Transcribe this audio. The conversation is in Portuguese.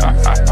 Ah.